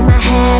in my head.